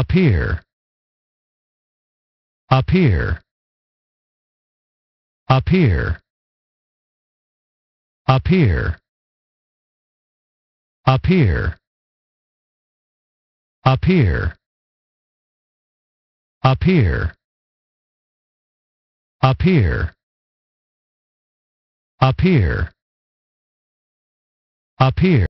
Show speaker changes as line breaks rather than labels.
up here, up here, up here, up here, up here, up here, up here, up here, up here, up here.